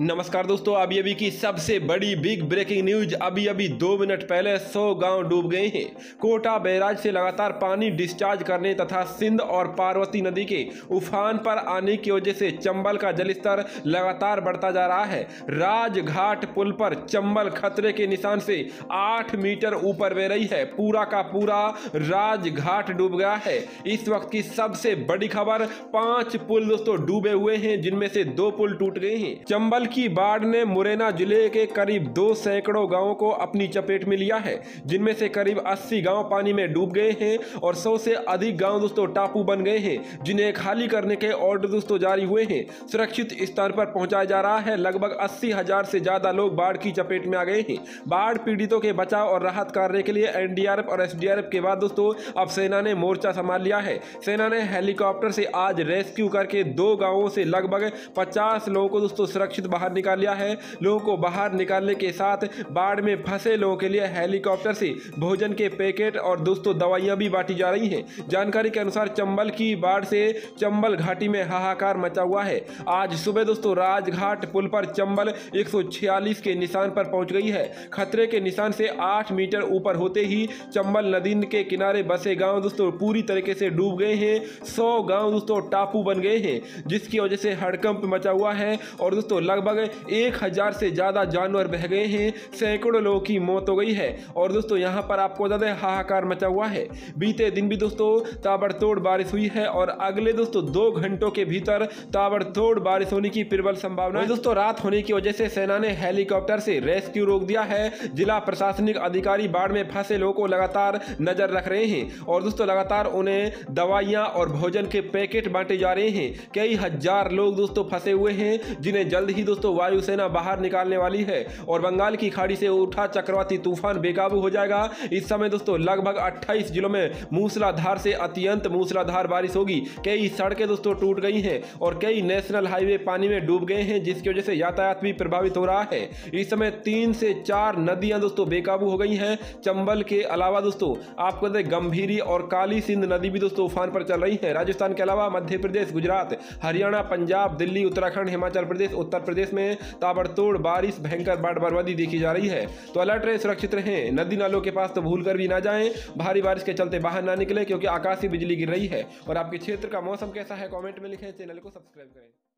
नमस्कार दोस्तों अभी अभी की सबसे बड़ी बिग ब्रेकिंग न्यूज़ अभी अभी दो मिनट पहले 100 गाँव डूब गए हैं। कोटा बैराज से लगातार पानी डिस्चार्ज करने तथा सिंध और पार्वती नदी के उफान पर आने की वजह से चंबल का जलस्तर लगातार बढ़ता जा रहा है। राजघाट पुल पर चंबल खतरे के निशान से आठ मीटर ऊपर बह रही है। पूरा का पूरा राजघाट डूब गया है। इस वक्त की सबसे बड़ी खबर, पाँच पुल दोस्तों डूबे हुए हैं, जिनमें से दो पुल टूट गए हैं। चंबल की बाढ़ ने मुरैना ज़िले के करीब दो सैकड़ों गाँवों को अपनी चपेट में लिया है, जिनमें से करीब 80 गाँव पानी में डूब गए हैं और 100 से अधिक गाँव दोस्तों टापू बन गए हैं, जिन्हें खाली करने के ऑर्डर दोस्तों जारी हुए हैं। सुरक्षित स्थान पर पहुँचाया जा रहा है, लगभग अस्सी हज़ार से ज़्यादा लोग बाढ़ की चपेट में आ गए हैं। बाढ़ पीड़ितों के बचाव और राहत कार्य के लिए एनडीआरएफ और एसडीआरएफ के बाद दोस्तों, अब सेना ने मोर्चा संभाल लिया है। सेना ने हेलीकॉप्टर से आज रेस्क्यू करके दो गाँवों से लगभग पचास लोगों को दोस्तों सुरक्षित बाहर निकाल लिया है। लोगों को बाहर निकालने के साथ बाढ़ में फंसे लोगों के लिए हेलीकॉप्टर से भोजन के पैकेट और दोस्तों दवाइयाँ भी बांटी जा रही हैं। जानकारी के अनुसार चंबल की बाढ़ से चंबल घाटी में हाहाकार मचा हुआ है। आज सुबह दोस्तों राजघाट पुल पर चंबल एक सौ छियालीस के निशान पर पहुँच गई है। खतरे के निशान से आठ मीटर ऊपर होते ही चंबल नदी के किनारे बसे गाँव दोस्तों पूरी तरीके से डूब गए हैं। सौ गाँव दोस्तों टापू बन गए हैं, जिसकी वजह से हड़कंप मचा हुआ है और दोस्तों लगभग एक हज़ार से ज़्यादा जानवर बह गए हैं। सैकड़ों लोगों की मौत हो गई है। और दोस्तों, यहाँ पर आपको ज़्यादा हाहाकार मचा हुआ है। बीते दिन भी दोस्तों, ताबड़तोड़ बारिश हुई है और अगले दोस्तों, दो घंटों के भीतर ताबड़तोड़ बारिश होने की प्रबल संभावना है। दोस्तों, रात होने की वजह से सेना ने हेलीकॉप्टर से रेस्क्यू रोक दिया है। जिला प्रशासनिक अधिकारी बाढ़ में फंसे लोगों को लगातार नज़र रख रहे हैं। और दोस्तों, लगातार उन्हें दवाइयाँ और भोजन के पैकेट बांटे जा रहे हैं। कई हज़ार लोग दोस्तों फंसे हुए हैं, जिन्हें जल्द ही दोस्तों, वायुसेना बाहर निकालने वाली है और बंगाल की खाड़ी से उठा चक्रवाती तूफ़ान बेकाबू हो जाएगा। इस समय दोस्तों, लगभग 28 जिलों में मूसलाधार से अत्यंत मूसलाधार बारिश होगी। कई सड़कें दोस्तों टूट गई हैं और कई नेशनल हाईवे पानी में डूब गए हैं, जिसकी वजह से यातायात भी प्रभावित हो रहा है। इस समय तीन से चार नदियाँ दोस्तों बेकाबू हो गई हैं। चंबल के अलावा दोस्तों, आपको गंभीरी और काली सिंध नदी भी दोस्तों उफान पर चल रही है। राजस्थान के अलावा मध्य प्रदेश, गुजरात, हरियाणा, पंजाब, दिल्ली, उत्तराखंड, हिमाचल प्रदेश, उत्तर प्रदेश में ताबड़तोड़ बारिश, भयंकर बाढ़ बर्बादी देखी जा रही है। तो अलर्ट रहे, सुरक्षित रहें। नदी नालों के पास तो भूल कर भी ना जाए। भारी बारिश के चलते बाहर ना निकले, क्योंकि आकाशीय बिजली गिर रही है। और आपके क्षेत्र का मौसम कैसा है कॉमेंट में लिखें। चैनल को सब्सक्राइब करें।